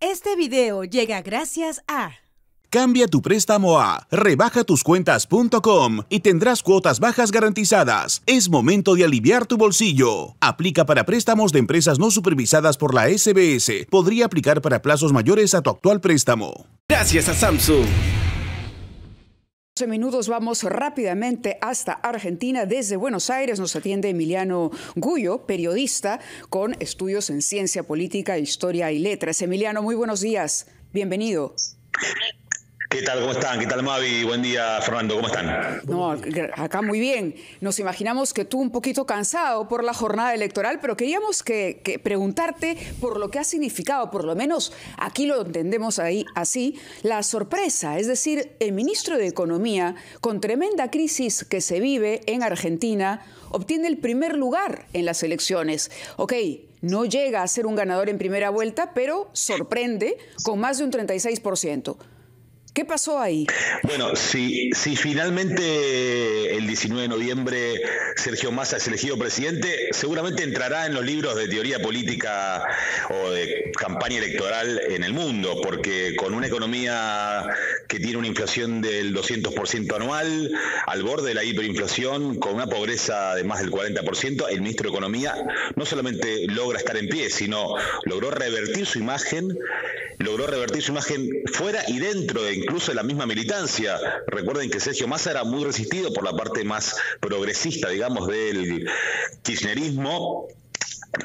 Este video llega gracias a... Cambia tu préstamo a rebajatuscuentas.com y tendrás cuotas bajas garantizadas. Es momento de aliviar tu bolsillo. Aplica para préstamos de empresas no supervisadas por la SBS. Podría aplicar para plazos mayores a tu actual préstamo. Gracias a Samsung minutos vamos rápidamente hasta Argentina. Desde Buenos Aires nos atiende Emiliano Gullo, periodista con estudios en ciencia política, historia y letras. Emiliano, muy buenos días. Bienvenido. ¿Qué tal? ¿Cómo están? ¿Qué tal, Mavi? Buen día, Fernando. ¿Cómo están? No, acá muy bien. Nos imaginamos que tú un poquito cansado por la jornada electoral, pero queríamos que, preguntarte por lo que ha significado, por lo menos aquí lo entendemos ahí así, la sorpresa. Es decir, el ministro de Economía, con tremenda crisis que se vive en Argentina, obtiene el primer lugar en las elecciones. Ok, no llega a ser un ganador en primera vuelta, pero sorprende con más de un 36%. ¿Qué pasó ahí? Bueno, si, si finalmente el 19 de noviembre Sergio Massa es elegido presidente, seguramente entrará en los libros de teoría política o de campaña electoral en el mundo, porque con una economía que tiene una inflación del 200% anual, al borde de la hiperinflación, con una pobreza de más del 40%, el ministro de Economía no solamente logra estar en pie, sino logró revertir su imagen, logró revertir su imagen fuera y dentro de incluso la misma militancia. Recuerden que Sergio Massa era muy resistido por la parte más progresista, digamos, del kirchnerismo.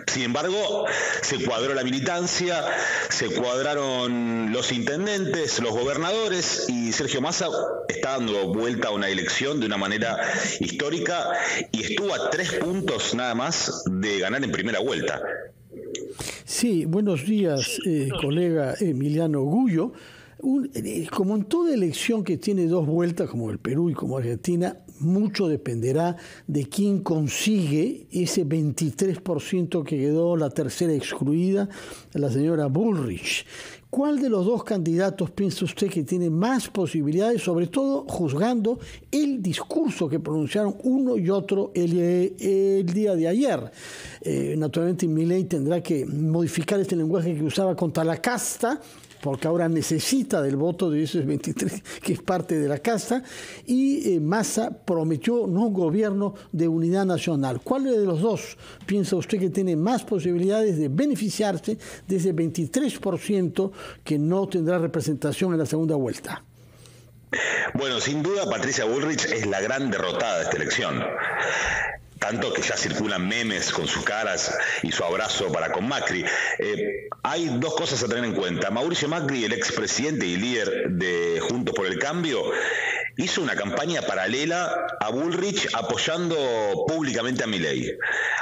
Sin embargo, se cuadró la militancia, se cuadraron los intendentes, los gobernadores y Sergio Massa está dando vuelta a una elección de una manera histórica y estuvo a tres puntos nada más de ganar en primera vuelta. Sí, buenos días, eh, colega Emiliano Gullo. Como en toda elección que tiene dos vueltas, como el Perú y como Argentina, mucho dependerá de quién consigue ese 23% que quedó la tercera excluida, la señora Bullrich. ¿Cuál de los dos candidatos piensa usted que tiene más posibilidades, sobre todo juzgando el discurso que pronunciaron uno y otro el, día de ayer? Eh, naturalmente, Milley tendrá que modificar este lenguaje que usaba contra la casta porque ahora necesita del voto de esos 23, que es parte de la casa, y eh, Massa prometió un gobierno de unidad nacional. ¿Cuál de los dos piensa usted que tiene más posibilidades de beneficiarse de ese 23% que no tendrá representación en la segunda vuelta? Bueno, sin duda Patricia Bullrich es la gran derrotada de esta elección tanto que ya circulan memes con sus caras y su abrazo para con Macri. Eh, hay dos cosas a tener en cuenta. Mauricio Macri, el expresidente y líder de Juntos por el Cambio, hizo una campaña paralela a Bullrich apoyando públicamente a Milei.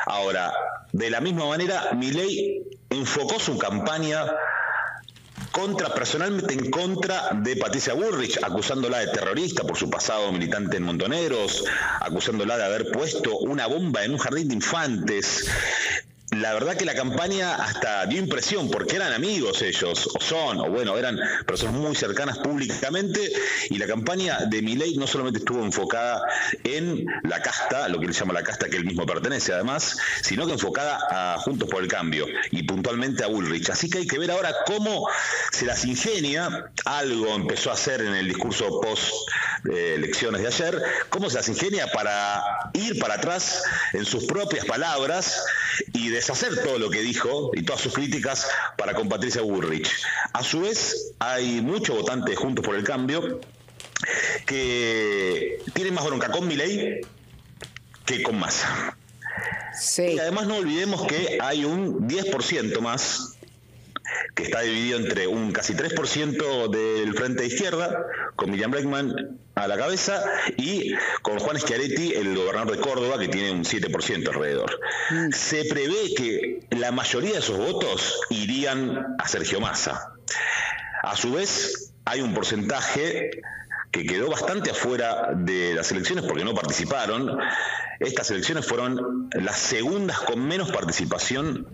Ahora, de la misma manera, Milei enfocó su campaña contra, personalmente en contra de Patricia Burrich, acusándola de terrorista por su pasado militante en Montoneros, acusándola de haber puesto una bomba en un jardín de infantes, la verdad que la campaña hasta dio impresión, porque eran amigos ellos, o son, o bueno, eran personas muy cercanas públicamente, y la campaña de Milei no solamente estuvo enfocada en la casta, lo que él llama la casta que él mismo pertenece además, sino que enfocada a Juntos por el Cambio, y puntualmente a Bullrich. Así que hay que ver ahora cómo se las ingenia, algo empezó a hacer en el discurso post eh, elecciones de ayer, cómo se las ingenia para ir para atrás en sus propias palabras y de deshacer todo lo que dijo y todas sus críticas para con Patricia Bullrich. A su vez, hay muchos votantes juntos por el cambio que tienen más bronca con Milei que con Massa. Y además no olvidemos que hay un 10% más que está dividido entre un casi 3% del frente de izquierda, con Miriam Breckman a la cabeza, y con Juan Schiaretti, el gobernador de Córdoba, que tiene un 7% alrededor. Mm. Se prevé que la mayoría de esos votos irían a Sergio Massa. A su vez, hay un porcentaje que quedó bastante afuera de las elecciones porque no participaron. Estas elecciones fueron las segundas con menos participación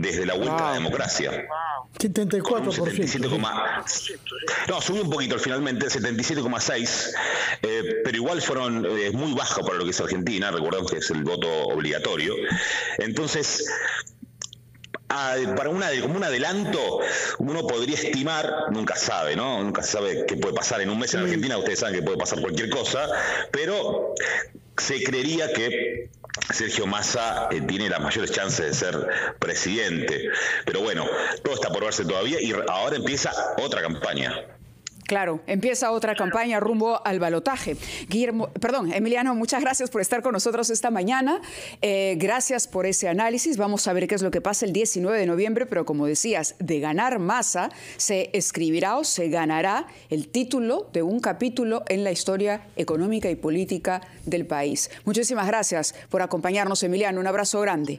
desde la vuelta a la democracia. 74%. no, subió un poquito finalmente, 77,6%, eh, pero igual fueron eh, muy bajos para lo que es Argentina, recordemos que es el voto obligatorio. Entonces, para una, como un adelanto, uno podría estimar, nunca sabe, ¿no? Nunca sabe qué puede pasar en un mes en Argentina, ustedes saben que puede pasar cualquier cosa, pero se creería que Sergio Massa eh, tiene las mayores chances de ser presidente. Pero bueno, todo está por verse todavía y ahora empieza otra campaña. Claro, empieza otra campaña rumbo al balotaje. Guillermo, perdón, Emiliano, muchas gracias por estar con nosotros esta mañana. Eh, gracias por ese análisis. Vamos a ver qué es lo que pasa el 19 de noviembre, pero como decías, de ganar masa, se escribirá o se ganará el título de un capítulo en la historia económica y política del país. Muchísimas gracias por acompañarnos, Emiliano. Un abrazo grande.